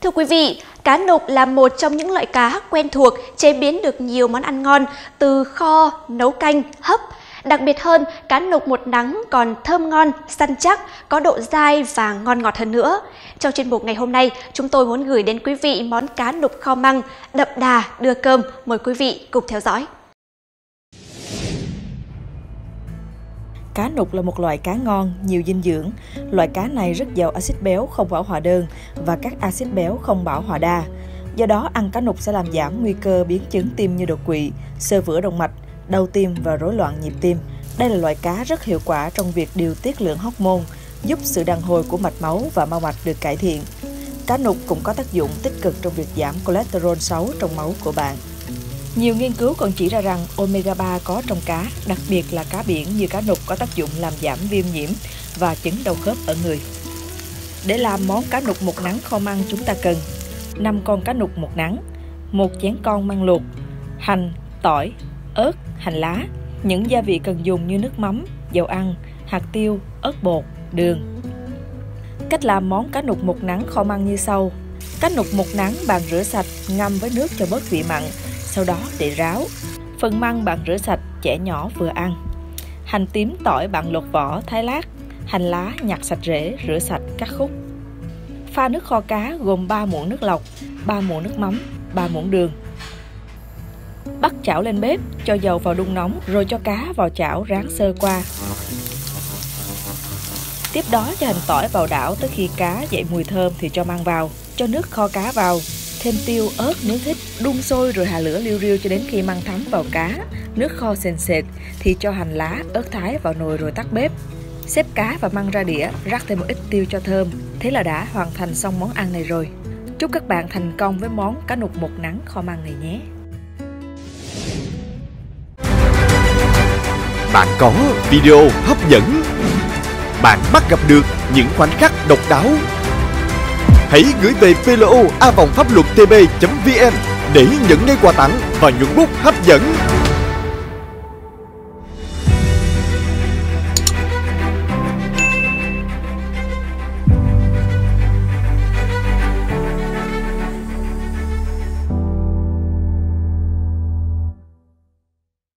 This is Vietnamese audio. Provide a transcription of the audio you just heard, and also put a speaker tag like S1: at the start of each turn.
S1: Thưa quý vị, cá nục là một trong những loại cá quen thuộc chế biến được nhiều món ăn ngon từ kho, nấu canh, hấp. Đặc biệt hơn, cá nục một nắng còn thơm ngon, săn chắc, có độ dai và ngon ngọt hơn nữa. Trong chuyên mục ngày hôm nay, chúng tôi muốn gửi đến quý vị món cá nục kho măng, đậm đà, đưa cơm. Mời quý vị cùng theo dõi.
S2: Cá nục là một loại cá ngon, nhiều dinh dưỡng. Loại cá này rất giàu axit béo không bão hòa đơn và các axit béo không bão hòa đa. Do đó, ăn cá nục sẽ làm giảm nguy cơ biến chứng tim như đột quỵ, sơ vữa động mạch, đau tim và rối loạn nhịp tim. Đây là loại cá rất hiệu quả trong việc điều tiết lượng hormone, giúp sự đàn hồi của mạch máu và mau mạch được cải thiện. Cá nục cũng có tác dụng tích cực trong việc giảm cholesterol xấu trong máu của bạn. Nhiều nghiên cứu còn chỉ ra rằng omega 3 có trong cá, đặc biệt là cá biển như cá nục có tác dụng làm giảm viêm nhiễm và chứng đau khớp ở người. Để làm món cá nục một nắng kho măng chúng ta cần 5 con cá nục một nắng, một chén con măng luộc, hành, tỏi, ớt, hành lá, những gia vị cần dùng như nước mắm, dầu ăn, hạt tiêu, ớt bột, đường. Cách làm món cá nục một nắng kho măng như sau. Cá nục một nắng bạn rửa sạch, ngâm với nước cho bớt vị mặn, sau đó để ráo. Phần măng bạn rửa sạch, chẻ nhỏ vừa ăn. Hành tím tỏi bạn lột vỏ, thái lát. Hành lá nhặt sạch rễ, rửa sạch, cắt khúc. Pha nước kho cá gồm 3 muỗng nước lọc, 3 muỗng nước mắm, 3 muỗng đường. Bắt chảo lên bếp, cho dầu vào đun nóng rồi cho cá vào chảo rán sơ qua. Tiếp đó cho hành tỏi vào đảo tới khi cá dậy mùi thơm thì cho mang vào, cho nước kho cá vào, thêm tiêu, ớt nếu thích, đun sôi rồi hạ lửa liu riu cho đến khi măng thấm vào cá, nước kho sền sệt thì cho hành lá, ớt thái vào nồi rồi tắt bếp. Xếp cá và măng ra đĩa, rắc thêm một ít tiêu cho thơm. Thế là đã hoàn thành xong món ăn này rồi. Chúc các bạn thành công với món cá nục một nắng kho măng này nhé.
S3: Bạn có video hấp dẫn Bạn bắt gặp được những khoảnh khắc độc đáo Hãy gửi về plo a vòng pháp luật tb.vn để nhận ngay quà tặng và những bút hấp dẫn.